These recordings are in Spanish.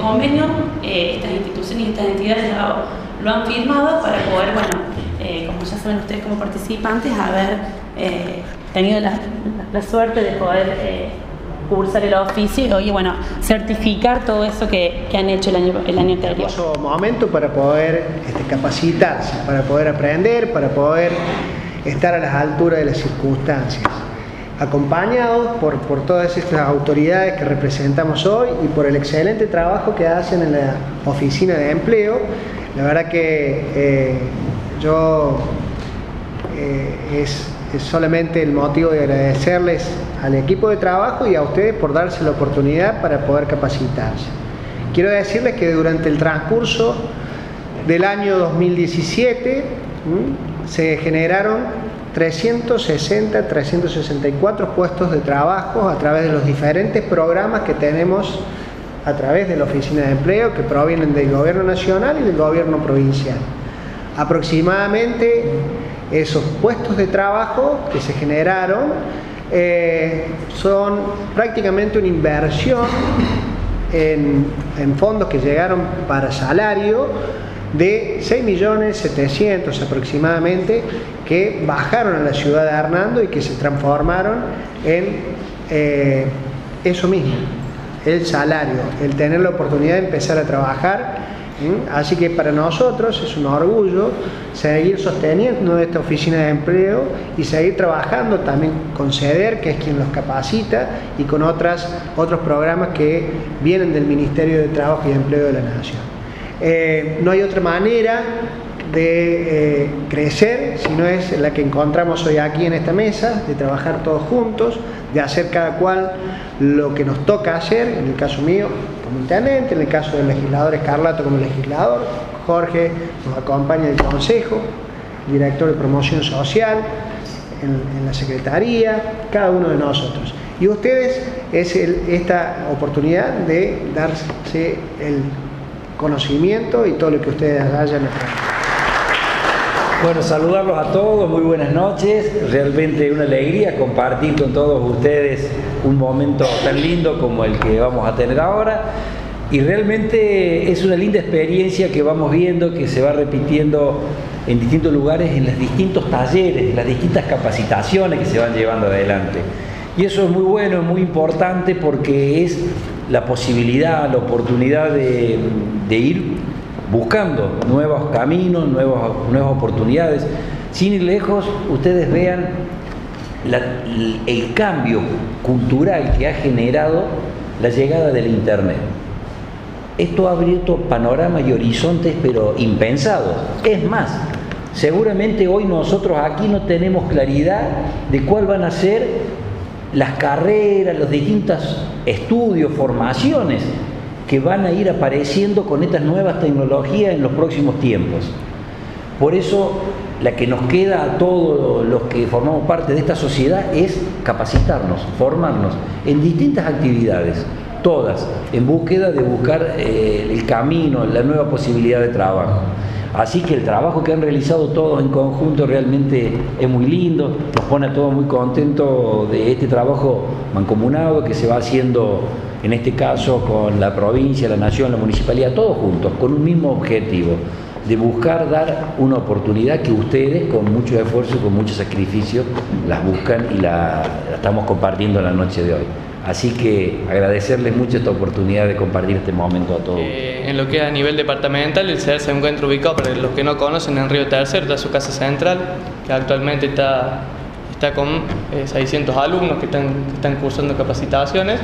convenio, eh, estas instituciones y estas entidades lo, han firmado para poder, bueno, eh, como ya saben ustedes como participantes, haber tenido la, suerte de poder cursar el oficio y bueno, certificar todo eso que, han hecho el año, el año anterior. un momento para poder este, capacitarse, para poder aprender, para poder estar a las alturas de las circunstancias acompañados por, todas estas autoridades que representamos hoy y por el excelente trabajo que hacen en la oficina de empleo. La verdad que eh, yo eh, es, solamente el motivo de agradecerles al equipo de trabajo y a ustedes por darse la oportunidad para poder capacitarse. Quiero decirles que durante el transcurso del año 2017 se generaron 360, 364 puestos de trabajo a través de los diferentes programas que tenemos a través de la Oficina de Empleo que provienen del Gobierno Nacional y del Gobierno Provincial. Aproximadamente esos puestos de trabajo que se generaron eh, son prácticamente una inversión en, en fondos que llegaron para salario de 6.700.000 aproximadamente que bajaron a la ciudad de Hernando y que se transformaron en eh, eso mismo, el salario, el tener la oportunidad de empezar a trabajar. Así que para nosotros es un orgullo seguir sosteniendo esta oficina de empleo y seguir trabajando también con CEDER, que es quien los capacita, y con otras, otros programas que vienen del Ministerio de Trabajo y Empleo de la Nación. Eh, no hay otra manera de eh, crecer, sino es la que encontramos hoy aquí en esta mesa, de trabajar todos juntos, de hacer cada cual lo que nos toca hacer, en el caso mío como intendente, en el caso del legislador Escarlato como legislador, Jorge nos acompaña del Consejo, director de promoción social, en, la Secretaría, cada uno de nosotros. Y ustedes es esta oportunidad de darse el conocimiento y todo lo que ustedes hayan aprendido. Bueno, saludarlos a todos, muy buenas noches. Realmente una alegría compartir con todos ustedes un momento tan lindo como el que vamos a tener ahora. Y realmente es una linda experiencia que vamos viendo, que se va repitiendo en distintos lugares, en los distintos talleres, en las distintas capacitaciones que se van llevando adelante. Y eso es muy bueno, es muy importante porque es la posibilidad, la oportunidad de, ir buscando nuevos caminos, nuevas, oportunidades. Sin ir lejos, ustedes vean el cambio cultural que ha generado la llegada del Internet. Esto ha abierto panoramas y horizontes, pero impensados. Es más, seguramente hoy nosotros aquí no tenemos claridad de cuál van a ser las carreras, los distintos estudios, formaciones que van a ir apareciendo con estas nuevas tecnologías en los próximos tiempos. Por eso, la que nos queda a todos los que formamos parte de esta sociedad es capacitarnos, formarnos en distintas actividades, todas, en búsqueda de buscar eh, el camino, la nueva posibilidad de trabajo. Así que el trabajo que han realizado todos en conjunto realmente es muy lindo, nos pone a todos muy contentos de este trabajo mancomunado que se va haciendo en este caso con la provincia, la nación, la municipalidad, todos juntos, con un mismo objetivo, de buscar dar una oportunidad que ustedes con mucho esfuerzo y con mucho sacrificio las buscan y la, estamos compartiendo en la noche de hoy. Así que agradecerles mucho esta oportunidad de compartir este momento a todos. Eh, en lo que es a nivel departamental, el CER se encuentra ubicado, para los que no conocen, en Río Tercero, está su casa central, que actualmente está, está con 600 eh, alumnos que están, están cursando capacitaciones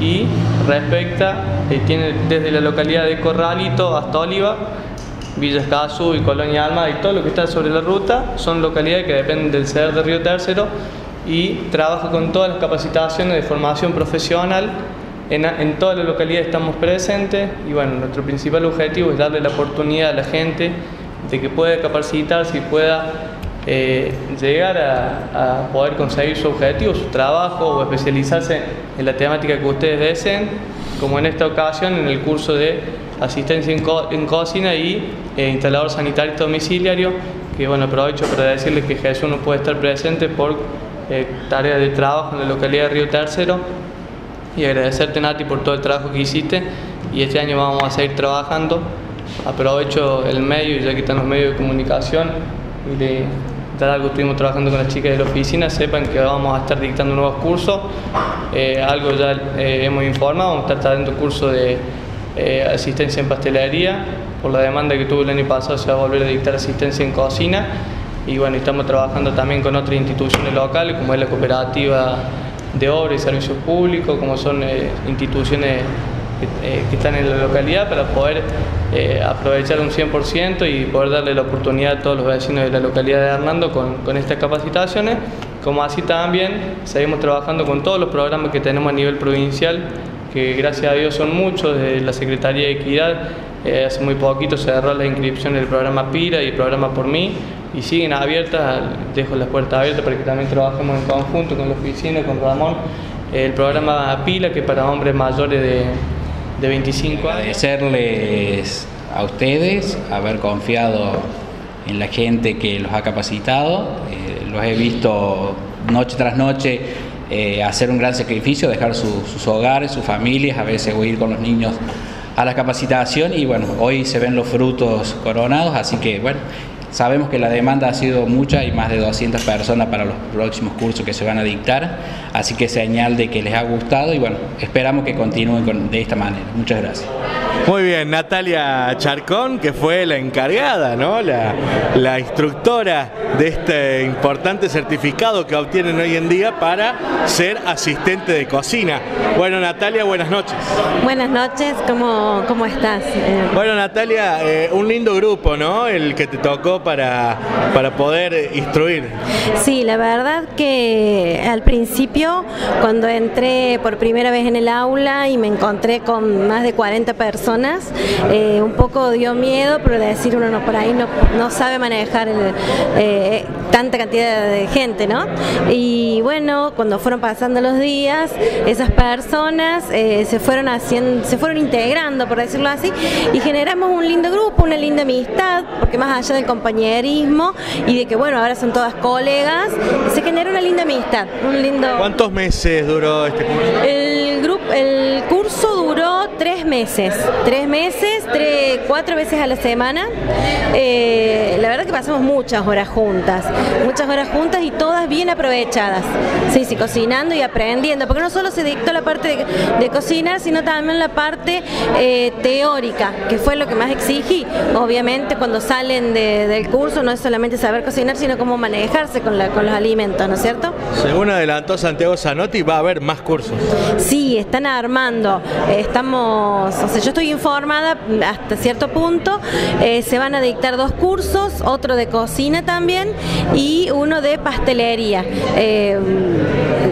y respecta, eh, tiene desde la localidad de Corralito hasta Oliva, Villa Escazú y Colonia Alma y todo lo que está sobre la ruta son localidades que dependen del CER de Río Tercero y trabaja con todas las capacitaciones de formación profesional. En, en toda la localidad estamos presentes y bueno, nuestro principal objetivo es darle la oportunidad a la gente de que pueda capacitarse y pueda eh, llegar a, poder conseguir su objetivo, su trabajo o especializarse en la temática que ustedes deseen, como en esta ocasión en el curso de asistencia en, cocina y eh, instalador sanitario domiciliario, que bueno, aprovecho para decirles que Jesús no puede estar presente por eh, tareas de trabajo en la localidad de Río Tercero y agradecerte Nati por todo el trabajo que hiciste y este año vamos a seguir trabajando. Aprovecho el medio, ya que están los medios de comunicación, y algo estuvimos trabajando con las chicas de la oficina, sepan que vamos a estar dictando nuevos cursos, eh, algo ya eh, hemos informado, vamos a estar dando cursos de eh, asistencia en pastelería, por la demanda que tuvo el año pasado se va a volver a dictar asistencia en cocina, y bueno, estamos trabajando también con otras instituciones locales, como es la cooperativa de obra y servicios públicos, como son instituciones eh, que están en la localidad para poder eh, aprovechar un 100% y poder darle la oportunidad a todos los vecinos de la localidad de Hernando con, estas capacitaciones, como así también seguimos trabajando con todos los programas que tenemos a nivel provincial, que gracias a Dios son muchos, de la Secretaría de Equidad, eh, hace muy poquito se cerró la inscripción del programa PIRA y el programa Por Mí, y siguen abiertas, dejo las puertas abiertas para que también trabajemos en conjunto con la oficina, con Ramón, el programa PILA, que es para hombres mayores de de 25 años. Agradecerles a ustedes haber confiado en la gente que los ha capacitado. Eh, los he visto noche tras noche eh, hacer un gran sacrificio, dejar sus hogares, sus familias, a veces huir con los niños a la capacitación y bueno, hoy se ven los frutos coronados, así que bueno, Sabemos que la demanda ha sido mucha y más de 200 personas para los próximos cursos que se van a dictar, así que señal de que les ha gustado y bueno, esperamos que continúen de esta manera. Muchas gracias. Muy bien, Natalia Charcón, que fue la encargada, ¿no? la, la instructora de este importante certificado que obtienen hoy en día para ser asistente de cocina. Bueno, Natalia, buenas noches. Buenas noches, ¿cómo, cómo estás? Eh, bueno, Natalia, eh, un lindo grupo, ¿no? El que te tocó para, para poder instruir. Sí, la verdad que al principio, cuando entré por primera vez en el aula y me encontré con más de 40 personas, eh, un poco dio miedo, pero de decir uno no por ahí no, no sabe manejar eh, tanta cantidad de gente, ¿no? Y bueno, cuando fueron pasando los días, esas personas eh, se fueron haciendo, se fueron integrando, por decirlo así, y generamos un lindo grupo, una linda amistad, porque más allá del compañerismo y de que bueno, ahora son todas colegas, se genera una linda amistad, un lindo. ¿Cuántos meses duró este curso? El grupo, el curso tres meses tres meses, tres, cuatro veces a la semana. Eh, la verdad que pasamos muchas horas juntas, muchas horas juntas y todas bien aprovechadas. Sí, sí, cocinando y aprendiendo, porque no solo se dictó la parte de, cocinar, sino también la parte eh, teórica, que fue lo que más exigí. Obviamente cuando salen del curso no es solamente saber cocinar, sino cómo manejarse con, con los alimentos, ¿no es cierto? Según adelantó Santiago Zanotti, va a haber más cursos. Sí, están armando. O sea, yo estoy informada hasta cierto punto. Eh, se van a dictar dos cursos, otro de cocina también y uno de pastelería. Eh,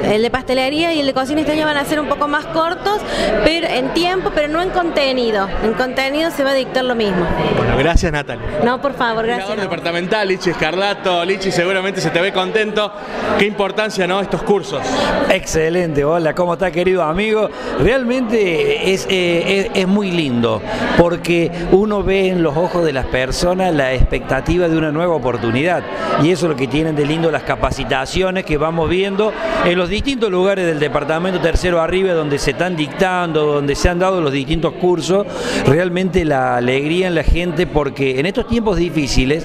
el de pastelería y el de cocina este año van a ser un poco más cortos pero en tiempo, pero no en contenido. En contenido se va a dictar lo mismo. Bueno, gracias Natalia. No, por favor, gracias. departamental, Lichi Escarlato, Lichi seguramente se te ve contento. Qué importancia, ¿no? Estos cursos. Excelente, hola, ¿cómo está querido amigo? Realmente es, eh, es muy lindo porque uno ve en los ojos de las personas la expectativa de una nueva oportunidad. Y eso es lo que tienen de lindo las capacitaciones que vamos viendo en los distintos lugares del departamento tercero arriba, donde se están dictando, donde se han dado los distintos cursos. Realmente la alegría en la gente, porque en estos tiempos difíciles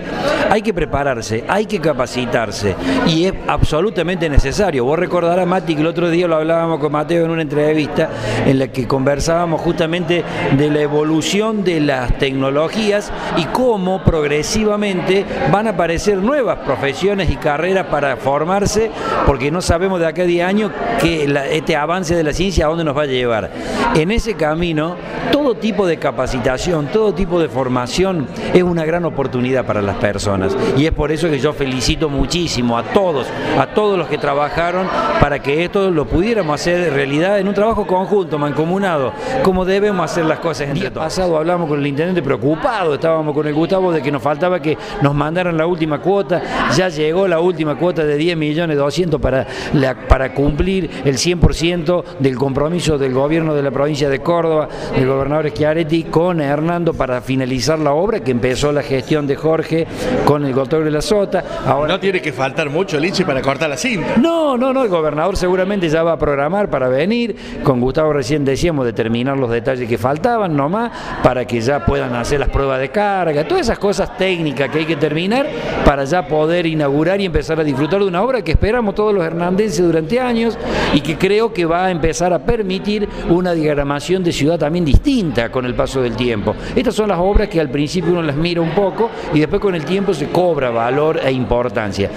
hay que prepararse, hay que capacitarse y es absolutamente necesario. Vos recordarás, Mati, que el otro día lo hablábamos con Mateo en una entrevista en la que conversábamos justamente de la evolución de las tecnologías y cómo progresivamente van a aparecer nuevas profesiones y carreras para formarse, porque no sabemos de acá a 10 años que este avance de la ciencia a dónde nos va a llevar. En ese camino, todo tipo de capacitación, todo tipo de formación es una gran oportunidad para las personas. Y es por eso que yo felicito muchísimo a todos, a todos los que trabajaron para que esto lo pudiéramos hacer realidad en un trabajo conjunto, mancomunado, como debemos hacer las cosas el día pasado hablamos con el intendente preocupado, estábamos con el Gustavo de que nos faltaba que nos mandaran la última cuota, ya llegó la última cuota de 10 millones 200 para, para para cumplir el 100% del compromiso del gobierno de la provincia de Córdoba, del gobernador Schiaretti, con Hernando para finalizar la obra que empezó la gestión de Jorge con el gobernador de la Sota. Ahora, no tiene que faltar mucho, Lichi, para cortar la cinta. No, no, no, el gobernador seguramente ya va a programar para venir. Con Gustavo recién decíamos determinar los detalles que faltaban nomás para que ya puedan hacer las pruebas de carga, todas esas cosas técnicas que hay que terminar para ya poder inaugurar y empezar a disfrutar de una obra que esperamos todos los hernandenses durante años y que creo que va a empezar a permitir una diagramación de ciudad también distinta con el paso del tiempo. Estas son las obras que al principio uno las mira un poco y después con el tiempo se cobra valor e importancia.